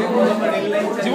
ஜீவன்